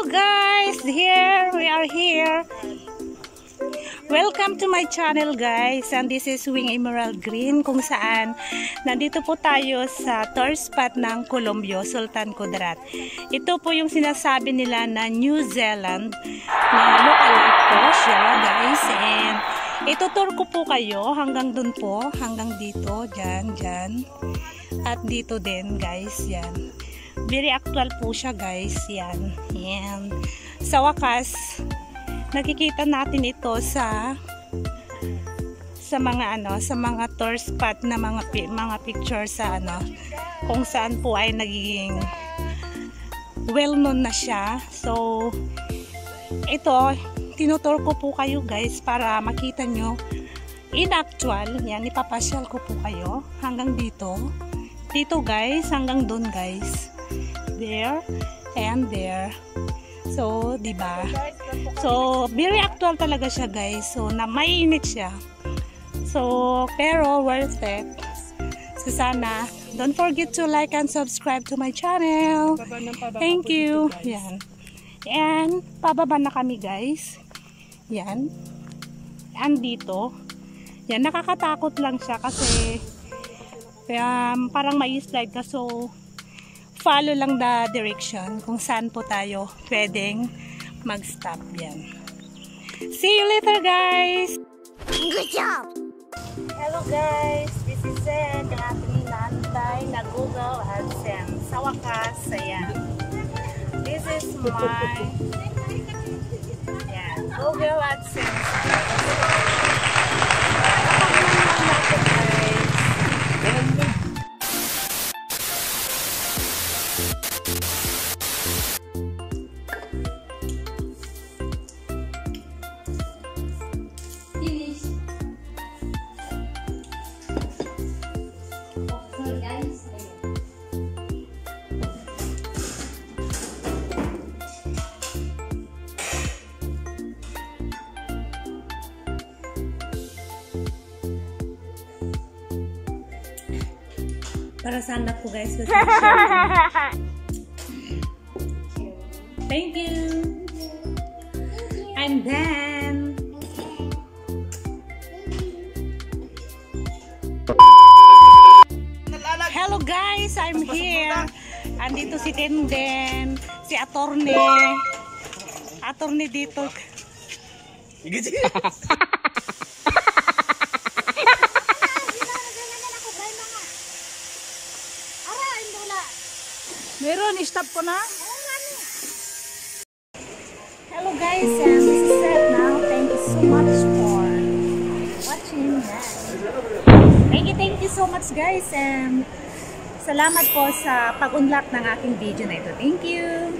Guys! Here, we are here. Welcome to my channel guys. And this is Wing Emerald Green kung saan nandito po tayo sa tour spot ng Colombio, Sultan Kudrat. Ito po yung sinasabi nila na New Zealand na lookalike po siya guys. And itutur ko po kayo hanggang dun po, hanggang dito, dyan, dyan. At dito din guys, yan very actual po siya guys. Yan. Yan. Sa wakas nakikita natin ito sa sa mga ano sa mga tour spot na mga mga picture sa ano kung saan po ay nagiging well known na siya. So ito tinutur ko po kayo guys para makita nyo in actual. Yan ipapasyal ko po kayo hanggang dito. Dito guys hanggang doon guys there and there. So, 'di ba? So, very actual talaga siya, guys. So, na mainit siya. So, pero worth it. So, sana don't forget to like and subscribe to my channel. Thank you. Yan. And pababa na kami, guys. Yan. Andito. Yan, nakakatakot lang siya kasi um, parang may slide ka so follow lang the direction kung saan po tayo pwedeng mag-stop yan. See you later guys! Good job! Hello guys! This is Zen, ang ating inantay na Google AdSense. Sa wakas, ayan. This is my yan, Google AdSense. Para sa anak ko guys. Kasi Thank you. And then, Hello guys, I'm here. Andito si Tenden, si Atorne. Atorne dito. Meron, stop ko na. Hello guys, and this is set now. Thank you so much for watching guys. Thank you, thank you so much guys and salamat po sa pag-unlock ng aking video na ito. Thank you!